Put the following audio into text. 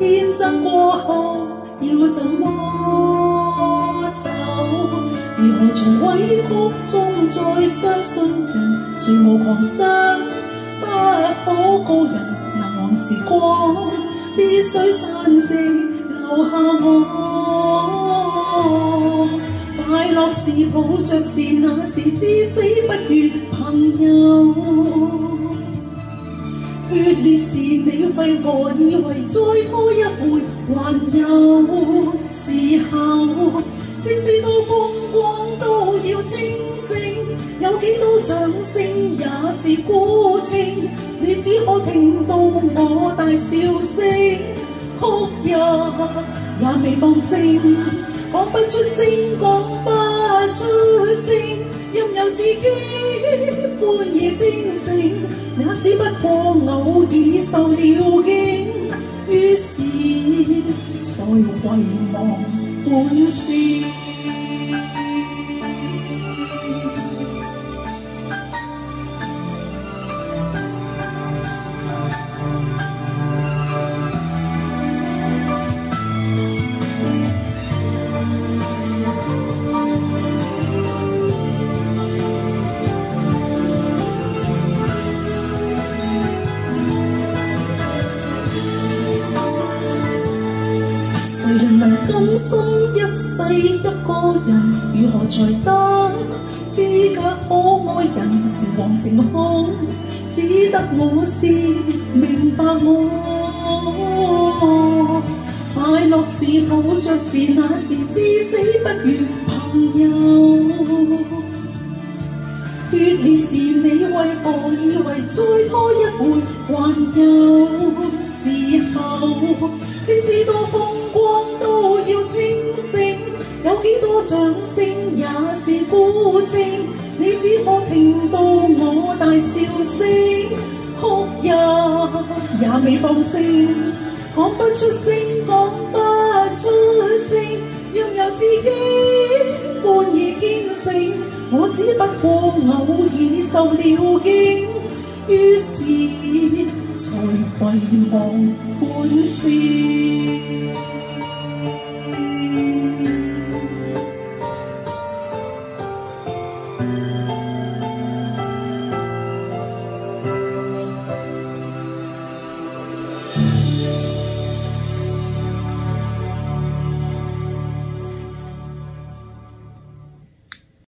天真过后要怎么走？如何从委曲中再相信人？谁无狂想，不可告人。难忘时光，必须散尽，留下我。快乐是抱着是那时至死不渝朋友，决裂是你为何以为再拖一回还有时候？即使到风光都要清醒，有几多掌声也是孤清，你只可听到我大笑声，哭泣也未放声。讲不出声，讲不清醒，也只不过偶尔受了惊，于是才遗忘本性。能甘心一世一个人？如何才得资格可爱人？成王成空，只得我是明白我。快乐是抱着是那时至死不渝朋友，决裂是你为何以为再拖一回还有时候？即使多风光掌声也是孤清，你只可听到我大笑声，哭泣也未放声，讲不出声，讲不出声。拥有自己半已坚胜，我只不过偶尔受了惊，于是才闭目半笑。